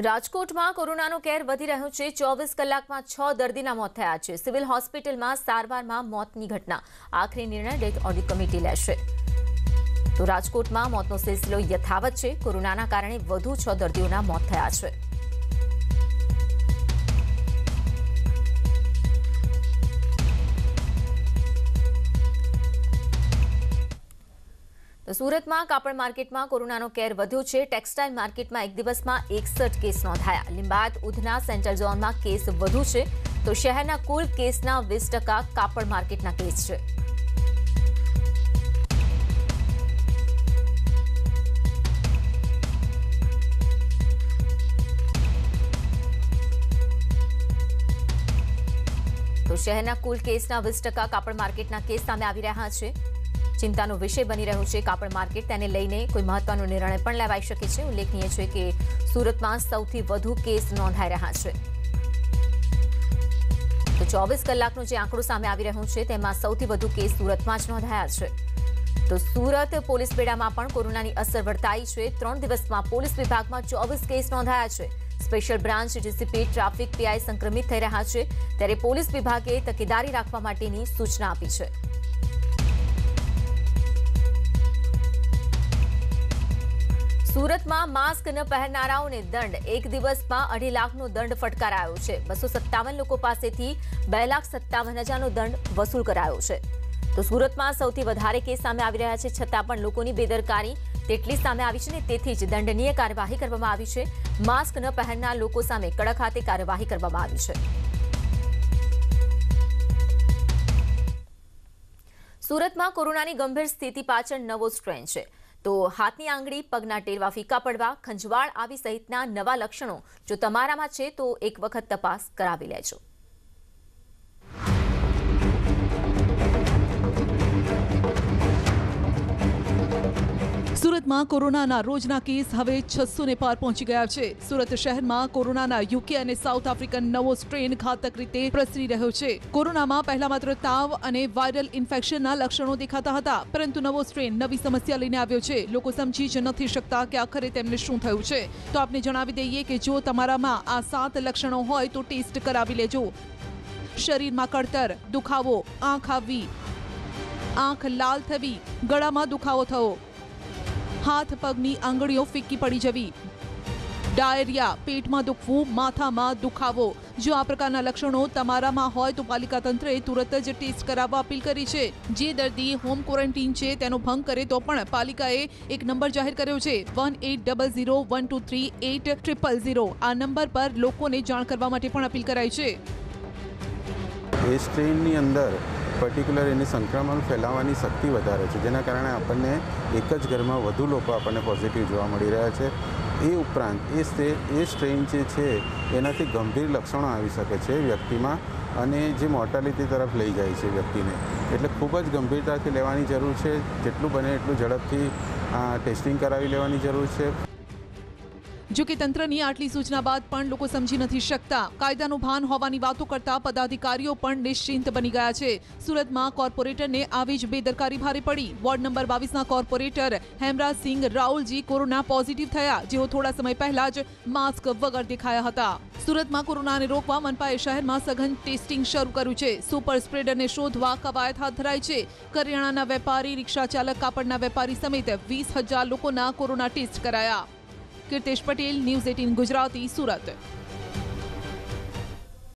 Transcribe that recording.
રાજકોટમાં કોરોનાનો કેર વધી રહ્યો છે. ચોવીસ કલાકમાં છ દર્દીના મોત થયા છે. સિવિલ હોસ્પિટલમાં સારવારમાં મોતની ઘટના. આખરી નિર્ણય ડેથ ઓડિટ કમિટી લેશે. તો રાજકોટમાં મોતનો સિલસિલો યથાવત છે. કોરોનાના કારણે વધુ છ દર્દીઓના મોત થયા છે. તો સુરતમાં કાપડ માર્કેટમાં કોરોનાનો કેર વધ્યો છે. ટેક્સટાઇલ માર્કેટમાં એક દિવસમાં એકસઠ કેસ નોંધાયા. લિંબાયત, ઉધના, સેન્ટ્રલ ઝોનમાં કેસ વધુ છે. તો શહેરના કુલ કેસના વીસ ટકા કાપડ માર્કેટના કેસ છે. તો શહેરના કુલ કેસના વીસ ટકા કાપડ માર્કેટના કેસ સામે આવી રહ્યા છે. ચિંતાનો વિષય બની રહ્યો છે કાપડ માર્કેટ. તેને લઈને કોઈ મહત્વનો નિર્ણય પણ લેવાઈ શકે છે. ઉલ્લેખનીય છે કે સુરતમાં સૌથી વધુ કેસ નોંધાઈ રહ્યા છે. તો ચોવીસ કલાકનો જે આંકડો સામે આવી રહ્યો છે, તેમાં સૌથી વધુ કેસ સુરતમાં જ નોંધાયા છે. તો સુરત પોલીસ બેડામાં પણ કોરોનાની અસર વર્તાઈ છે. ત્રણ દિવસમાં પોલીસ વિભાગમાં ચોવીસ કેસ નોંધાયા છે. Special branch DCP traffic PI સંક્રમિત થઈ રહ્યા છે. ત્યારે પોલીસ વિભાગે તકેદારી રાખવા માટેની સૂચના આપી છે. સુરતમાં માસ્ક ન પહેરનારાઓને દંડ. એક દિવસમાં અઢી લાખનો દંડ ફટકારાયો છે. બસો સત્તાવન લોકો પાસેથી બે લાખ સત્તાવન હજારનો દંડ વસૂલ કરાયો છે. તો સુરતમાં સૌથી વધારે કેસ સામે આવી રહ્યા છે. છતાં પણ લોકોની બેદરકારી તેટલી સામે આવી છે ને તેથી જ દંડનીય કાર્યવાહી કરવામાં આવી છે. માસ્ક ન પહેરનાર લોકો સામે કડક હાથે કાર્યવાહી કરવામાં આવી છે. સુરતમાં કોરોનાની ગંભીર સ્થિતિ પાછળ નવો સ્ટ્રેન છે. તો હાથની આંગળી, પગના ટેરવા ફીકા પડવા, ખંજવાળ આવી સહિતના નવા લક્ષણો જો તમારામાં છે તો એક વખત તપાસ કરાવી લેજો. સુરતમાં કોરોનાના રોજના કેસ હવે છસો ને પાર પહોંચી ગયા છે. સુરત શહેરમાં કોરોનાના યુકે અને સાઉથ આફ્રિકન નવો સ્ટ્રેન ઘાતક રીતે પ્રસરી રહ્યો છે. કોરોનામાં પહેલા માત્ર તાવ અને વાયરલ ઇન્ફેક્શનના લક્ષણો દેખાતા હતા, પરંતુ નવો સ્ટ્રેન નવી સમસ્યા લઈને આવ્યો છે. લોકો સમજી જ નથી શકતા કે આખરે તેમને શું થયું છે. તો આપને જણાવી દઈએ કે જો તમારામાં આ સાત લક્ષણો હોય તો ટેસ્ટ કરાવી લેજો. શરીરમાં કળતર, દુખાવો, આંખ આવવી આંખ લાલ થવી, ગળામાં દુખાવો થવો. હાથ પગની આંગળીઓ ફિક્કી પડી જવી. ડાયરિયા, પેટમાં દુખવું, માથામાં દુખાવો. જો આ પ્રકારના લક્ષણો તમારામાં હોય તો પાલિકા તંત્રએ તુરત જ ટેસ્ટ કરાવવા અપીલ કરી છે. જે દર્દી હોમ ક્વોરન્ટીન છે તેનો ભંગ કરે તો પણ પાલિકાએ એક નંબર જાહેર કર્યો છે. One eight double zero, one two three eight triple zero. આ નંબર પર લોકોને જાણ કરવા માટે પણ અપીલ કરાઈ છે. પર્ટિક્યુલર એની સંક્રમણ ફેલાવવાની શક્તિ વધારે છે. જેના કારણે આપણને એક જ ઘરમાં વધુ લોકો આપણને પોઝિટિવ જોવા મળી રહ્યા છે. એ ઉપરાંત એ સ્ટે એ સ્ટ્રેન જે છે, એનાથી ગંભીર લક્ષણો આવી શકે છે વ્યક્તિમાં અને જે મોર્ટાલિટી તરફ લઈ જાય છે વ્યક્તિને. એટલે ખૂબ જ ગંભીરતાથી લેવાની જરૂર છે. જેટલું બને એટલું ઝડપથી ટેસ્ટિંગ કરાવી લેવાની જરૂર છે. જો કે તંત્રની આટલી સૂચના બાદ પણ લોકો સમજી નથી શકતા. કાયદાનું ભાન હોવાની વાતો કરતા પદાધિકારીઓ પણ નિશ્ચિંત બની ગયા છે. સુરતમાં કોર્પોરેટરને આવી જ બેદરકારી ભારે પડી. Ward number બાવીસના corporator Hemrajsinh Raulji corona positive થયા. જેઓ થોડા સમય પહેલા જ માસ્ક વગર દેખાયા હતા. સુરતમાં કોરોનાને રોકવા મનપાએ શહેરમાં સઘન ટેસ્ટિંગ શરૂ કર્યું છે. સુપર સ્પ્રેડરને શોધવા કવાયત હાથ ધરાઈ છે. કરિયાણાના વેપારી રિક્ષા ચાલક કાપડના વેપારી સમેત વીસ હજાર લોકોના કોરોના ટેસ્ટ કરાયા. Kirtesh Patel news eighteen Gujarati Surat.